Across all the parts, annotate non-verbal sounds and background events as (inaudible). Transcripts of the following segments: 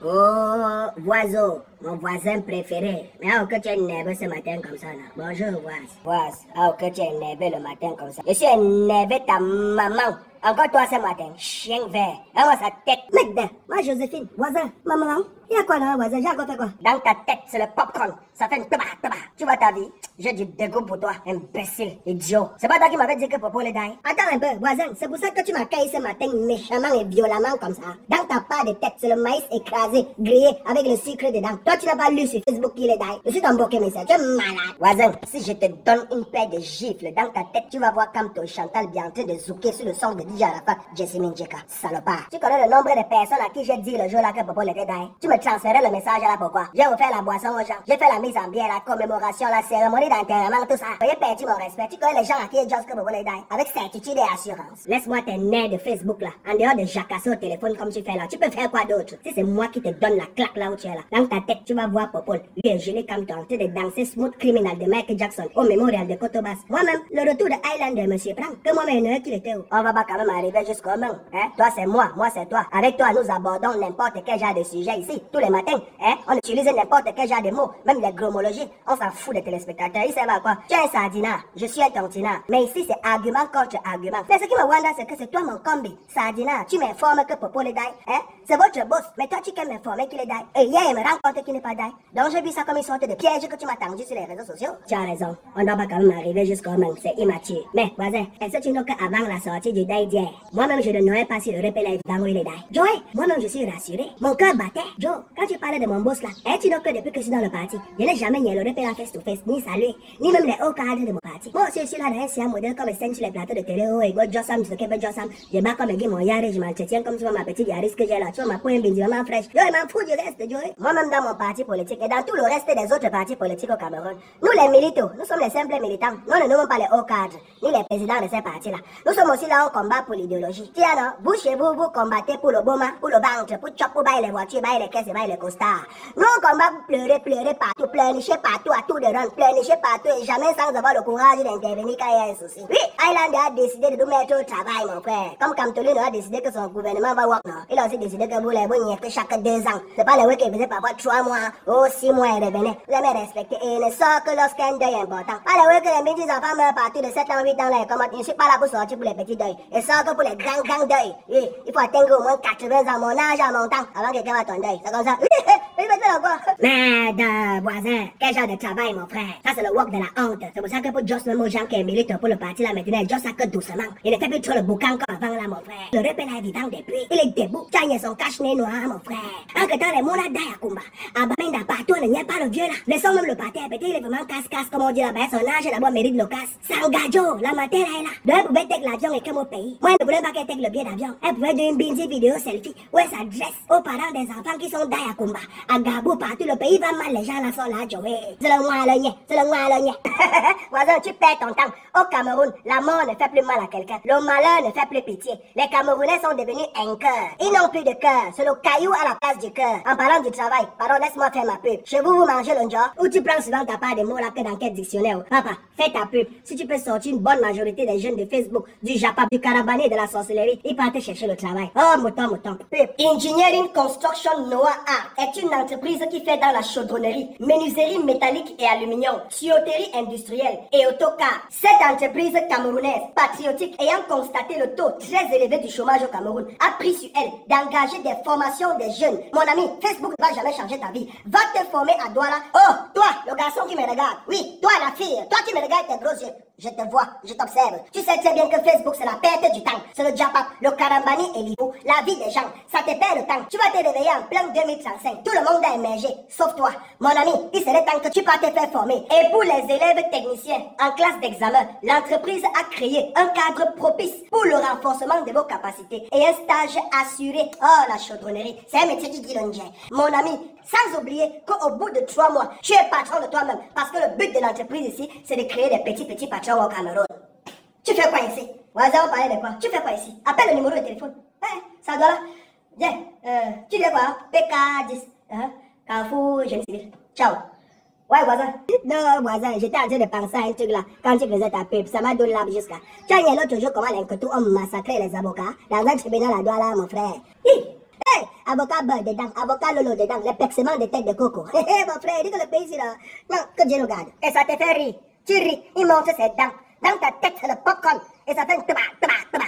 Oh, voisin, mon voisin préféré. Mais ah, que tu es énervé ce matin comme ça, là. Bonjour, voisin. Voisin, ah, que tu es énervé le matin comme ça. Je suis énervé ta maman. Encore toi ce matin, chien vert. Ah, sa tête. Mec, moi, Joséphine, voisin, maman, il y a quoi là, voisin? J'ai encore fait quoi? Dans ta tête, c'est le popcorn. Ça fait une. Tu vois ta vie J'ai du dégoût pour toi, imbécile, idiot. C'est pas toi qui m'avais dit que Popo les dailles Attends un peu, voisin. C'est pour ça que tu m'as caillé ce matin méchamment et violemment comme ça. Dans ta part de tête, c'est le maïs écrasé, grillé, avec le sucre dedans. Toi, tu n'as pas lu sur Facebook qui les daille. Je suis ton bokeh, mais Tu es malade. Voisin, si je te donne une paire de gifles dans ta tête, tu vas voir comme ton Chantal bien en de zouker sur le son de DJ Arafat, Jessamine Jeka. Salopard. Tu connais le nombre de personnes à qui j'ai dit le jour là que Popo les daille Tu me transférais le message là pourquoi J'ai offert la boisson aux gens. J'ai fait la mise en bière, la commémoration, la cérémonie d'enterrement, tout ça. J'ai perdu mon respect. Tu connais les gens à qui est juste que Popo les daille Avec certitude et assurance. Laisse-moi tes nerfs de Facebook là. En dehors de jacasser au téléphone comme tu fais là. Tu peux faire quoi d'autre? Si c'est moi qui te donne la claque là où tu es là. Dans ta tête, tu vas voir Popol. Lui est gelé comme train de danser Smooth Criminal de Michael Jackson au mémorial de Cotobas. Moi-même, le retour de Highlander, monsieur Frank. Que moi-même, qu'il était où On va pas quand même arriver jusqu'au même. Hein? Toi, c'est moi. Moi, c'est toi. Avec toi, nous abordons n'importe quel genre de sujet ici. Tous les matins. Hein? On utilise n'importe quel genre de mots. Même les gromologies. On s'en fout des téléspectateurs. Ils savent à quoi Tu es un sardinat. Je suis un tontinat. Mais ici, c'est argument contre argument. Mais ce qui me wonder, c'est que c'est toi mon combi. Sardinat. Tu m'informes que Popo les daille. Hein? C'est votre boss. Mais toi, tu peux m'informer qu'il est daille. Et hier, il me rend compte n'est pas daille. Donc, j'ai vu ça comme une sorte de piège que tu m'as tendu sur les réseaux sociaux. Tu as raison. On doit pas quand même arriver jusqu'au même. C'est immature. Mais, voisin, est-ce que tu know qu'avant la sortie du daille d'hier, moi-même, je ne n'aurais pas si le repère live dans il est. Joey, moi-même, je suis rassuré. Mon cœur battait. Joe, quand tu parlais de mon boss là, et tu know que depuis que je suis dans le parti, je n'ai jamais nié le repère face to face, ni salué, ni même les hauts cadres de mon parti. Moi aussi, je suis là dans un modèle comme scène sur les plateaux de télé. Et go, Jossam, je de Jossam. Je bats comme un mon yare, je m'entretiens comme tu vois ma petite yaris que j'ai là. Tu vois ma pointe vraiment fraîche. Il m'en fout du reste, Joey. Moi-même dans parti politique et dans tout le reste des autres partis politiques au Cameroun, nous les militants, nous sommes les simples militants. Nous ne nommons pas les hauts cadres, ni les présidents de ces partis-là. Nous sommes aussi là au combat pour l'idéologie. Tiens, non, vous chez vous, vous combattez pour le boma, pour le ventre, pour chop, pour les voitures, bailler les caisses bailler les costards. Nous, on combat pour pleurer, pleurer partout, pleurnicher partout, à tout de run, pleurnicher partout et jamais sans avoir le courage d'intervenir quand il y a un souci. Oui, Island a décidé de nous mettre au travail, mon frère. Comme Kamtolino a décidé que son gouvernement va work, non? Il a aussi décidé que vous les vous que chaque deux ans. C'est pas les week qui faisaient parfois trois mois, ou six mois et revenaient. Vous aimez respecter et ne sort que lorsqu'un deuil important. Pas les week que les petits enfants meurent partout de 7 ans, 8 ans, là, je ne suis pas là pour sortir pour les petits deuils. Et sort que pour les grands, grands deuils. Oui, il faut atteindre au moins 80 ans, mon âge à mon temps, avant que quelqu'un va ton deuil. C'est comme ça. (laughs) Quoi. Merde, voisin. Quel genre de travail, mon frère? Ça, c'est le work de la honte. C'est pour ça que pour Joss, même aux gens qui militent pour le parti, là, maintenant, Joss a que doucement. Il ne fait plus trop le boucan comme avant, là, mon frère. Le repère est vivant depuis. Il est debout. Tiens, son cache-nez noir, mon frère. En que temps, les mots là, d'ailleurs, combat. Abamenda, partout, il n'y a pas le vieux, là. Laissons même le parti à péter, il est vraiment casse-casse, comme on dit là-bas. Son âge, d'abord, mérite le casse. Sangajo, la matière, là, est là. Elle pouvait take l'avion et comme au pays. Moi, elle ne voulait pas qu'elle take le billet d'avion. Elle pouvait faire une binge vidéo selfie où elle s'adresse aux parents des enfants qui sont d'ailleurs. À Gabou, partout, le pays va mal, les gens là sont là, Joey. C'est le moi, le c'est le moi, le (laughs) Voisin, tu perds ton temps. Au Cameroun, la mort ne fait plus mal à quelqu'un. Le malheur ne fait plus pitié. Les Camerounais sont devenus un cœur. Ils n'ont plus de cœur. C'est le caillou à la place du cœur. En parlant du travail, pardon, laisse-moi faire ma pub. Chez vous, vous mangez le genre ou tu prends souvent ta part des mots là que dans quel dictionnaire? Papa, fais ta pub. Si tu peux sortir une bonne majorité des jeunes de Facebook, du Japa, du Carabani, de la sorcellerie, ils partent chercher le travail. Oh, mouton, mouton. Pub. Engineering Construction Noah Art est une entreprise qui fait dans la chaudronnerie, menuiserie métallique et aluminium, tuyauterie industrielle et autocar. Cette entreprise camerounaise, patriotique, ayant constaté le taux très élevé du chômage au Cameroun, a pris sur elle d'engager des formations des jeunes. Mon ami, Facebook ne va jamais changer ta vie. Va te former à Douala. Oh, toi, le garçon qui me regarde. Oui, toi, la fille. Toi qui me regardes tes gros yeux. Je te vois, je t'observe. Tu sais très bien que Facebook, c'est la perte du temps. C'est le Japap, le Karambani et l'Ivo. La vie des gens, ça te perd le temps. Tu vas te réveiller en plein 2035. Tout le monde a émergé, sauf toi. Mon ami, il serait temps que tu passes te faire former. Et pour les élèves techniciens en classe d'examen, l'entreprise a créé un cadre propice pour le renforcement de vos capacités et un stage assuré. Oh, la chaudronnerie, c'est un métier qui dit Mon ami, sans oublier qu'au bout de trois mois, tu es patron de toi-même. Parce que le but de l'entreprise ici, c'est de créer des petits, petits patrons au Cameroun. Tu fais quoi ici? Voisin, on parlait de quoi Tu fais quoi ici? Appelle le numéro de téléphone. Hein? Ça doit là. Viens, euh, tu dis quoi? PK10. Hein? Carrefour, jeune civil. Ciao. Ouais, voisin. Non, voisin, j'étais en train de penser à un truc là. Quand tu faisais ta pub, ça m'a donné l'âme jusqu'à. Tu as l'autre jour comment les couteaux ont massacré les avocats dans un tribunal à Douala, mon frère. Hi. Hey, avocat beurre dedans, avocat lolo dedans, les pexements de tête de coco. (laughs) Hé hé, mon frère, dis que le pays, là. Non, que Dieu nous garde. Et ça te fait rire. Tu ris, il monte ses dents. Dans ta tête, le popcorn. Et ça fait un tabac, tabac, tabac.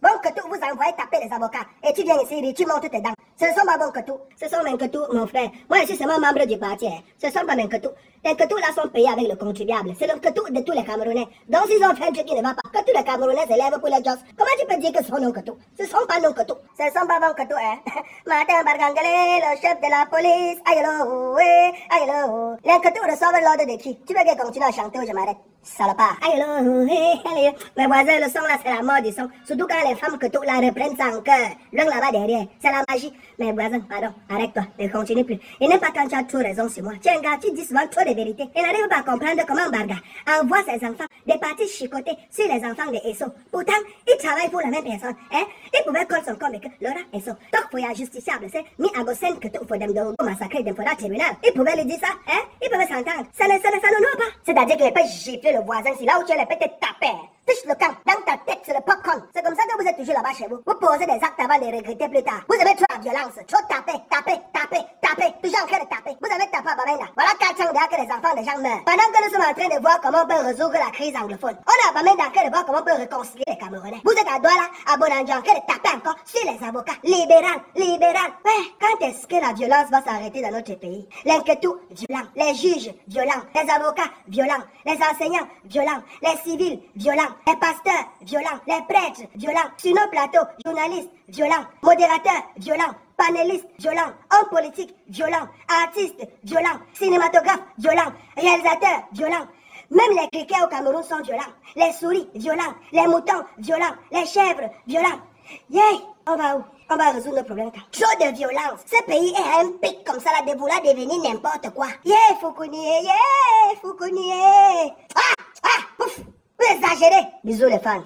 Bon que tout, vous envoyez taper les avocats. Et tu viens ici, tu montes tes dents. Ce ne sont pas bon que tout. Ce sont même que tout, mon frère. Moi, je suis seulement membre du parti. Ce sont même que tout. Les que tout là sont payés avec le contribuable. C'est le que tout de tous les Camerounais. Donc, s'ils ont fait un truc qui ne va pas, que tous les Camerounais se lèvent pour les jobs. Comment tu peux dire que ce sont que tout Ce ne sont pas que tout. Ce ne sont pas que tout, hein. (laughs) Martin Bargangale, le chef de la police. Aïe, oui, aïe, Les que tout reçoivent l'ordre de qui? Tu veux qu'ils continuent à chanter ou je m'arrête? Salopard. Aïe, aïe, Mes voisins, le son là, c'est la mort du son. Surtout quand les femmes que tout la reprennent sans cœur. L'un là-bas derrière. C'est la magie. Mes voisins, pardon, arrête-toi. Ne continue plus. Il n'est pas quand tu as trop raison sur moi. Gars, tu dis souvent trop de vérité. Il n'arrive pas à comprendre comment Barga envoie ses enfants des parties chicotées sur les enfants de Esso. Pourtant, il travaille pour la même personne. Hein? Il pouvait coller son corps avec Laura Esso. Donc, pour y justiciable, c'est mis à Gossen que tout faut dem de massacrer forat tribunal. Il pouvait lui dire ça, hein? Il pouvait s'entendre. Ça ne, ça ne, ça ne, pas. C'est-à-dire qu'il pas gifler le voisin, c'est là où tu le peut-être taper. Touche le camp, dans ta tête, c'est le popcorn. C'est comme ça que vous êtes toujours là-bas chez vous. Vous posez des actes avant de regretter plus tard. Vous avez trop la violence, trop taper, taper, taper, taper, toujours en train de taper. Vous avez tapé à Bamenda. Voilà 4 ans déjà que les enfants des gens meurent. Pendant que nous sommes en train de voir comment on peut résoudre la crise anglophone, on a Bamenda en train de voir comment on peut réconcilier les Camerounais. Vous êtes à Douala, à Bonandia, en train de taper encore sur les avocats. Libéral, libéral. Ouais, quand est-ce que la violence va s'arrêter dans notre pays? L'inquiétude, violent. Les juges, violents. Les avocats, violents. Les enseignants, violents. Les civils, violents. Les pasteurs, violents. Les prêtres, violents. Sur nos plateaux, journalistes, violents. Modérateurs, violents panélistes violents, hommes politiques violents, artistes violents, cinématographes violents, réalisateurs violents. Même les criquets au Cameroun sont violents. Les souris violents, les moutons violents, les chèvres violents. Yeah, on va où? On va résoudre nos problèmes. Trop de violence. Ce pays est un pic comme ça, là, de vouloir devenir n'importe quoi. Yeah, Foukounié, yeah, Foukounié. Ah, ah, ouf, vous exagérez. Bisous les fans.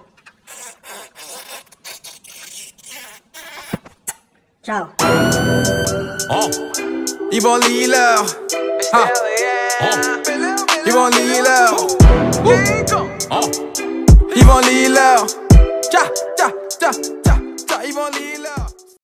Ciao. Oh, Yvonne Liller. Ha. Oh. Yvonne Liller. Oh. Yvonne Liller. Cha, cha, cha, cha, cha, Yvonne Liller.